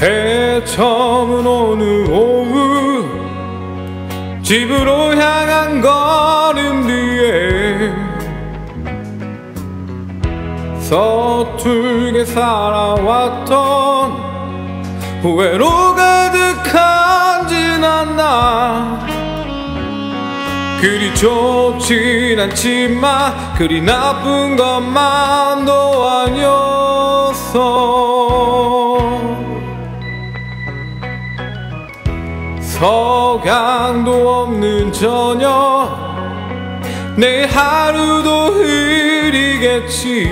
해처은 어느 오후 집으로 향한 걸음 뒤에 서툴게 살아왔던 후회로 가득한 지난 날. 그리 좋진 않지만 그리 나쁜 것만도 아니었어 석양도 없는 저녁. 내일 하루도 흐리겠지.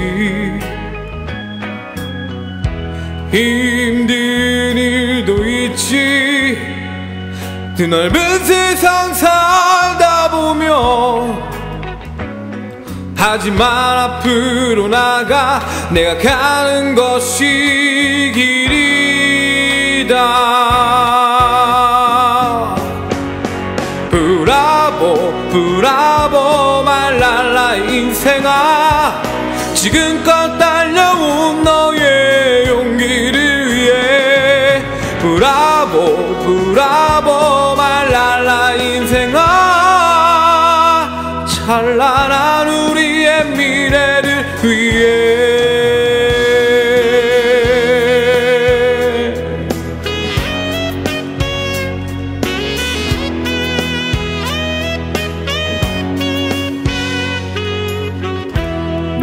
힘든 일도 있지. 드넓은 세상 살다 보면. 하지만 앞으로 나가 내가 가는 것이 길이다 브라보 말랄라 인생아. 지금껏 달려온 너의 용기를 위해 브라보 브라보 말랄라 인생아. 찬란한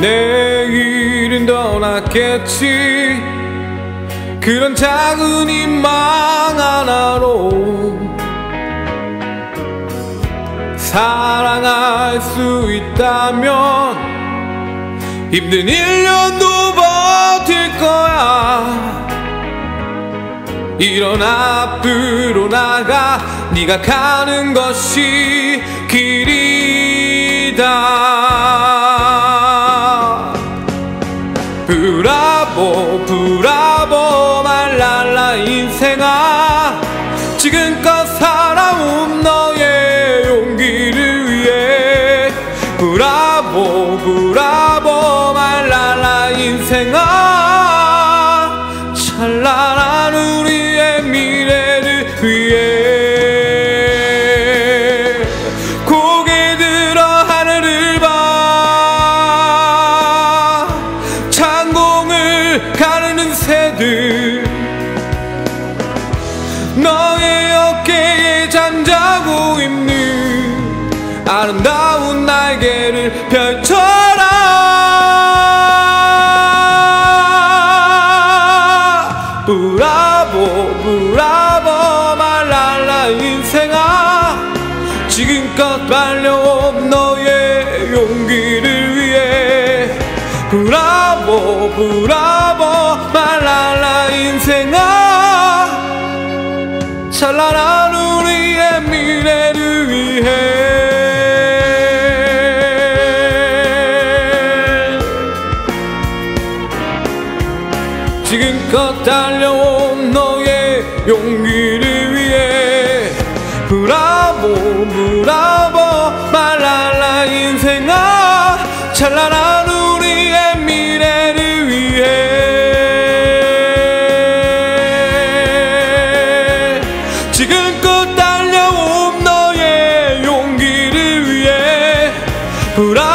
내일은 더 낫겠지. 그런 작은 희망 하나로 사랑할 수 있다면 힘든 1년도 버틸 거야. 이런 앞으로 나가 네가 가는 것이 길이다 브라보 브라보 말랄라 인생아. 지금껏 살아온 너의 용기를 위해 브라보 브라보 말랄라 인생아. 찬란한 우리의 미래를 위해 너의 어깨에 잠자고 있는 아름다운 날개를 펼쳐라. 브라보 브라보 말랄라 인생아. 지금껏 달려온 너의 용기를 위해. 브라보 브라보 인생아 찬란한 우리의 미래를 위해. 지금껏 달려온 너의 용기를 위해 브라보 브라보 말랄라 인생아 찬란한 put on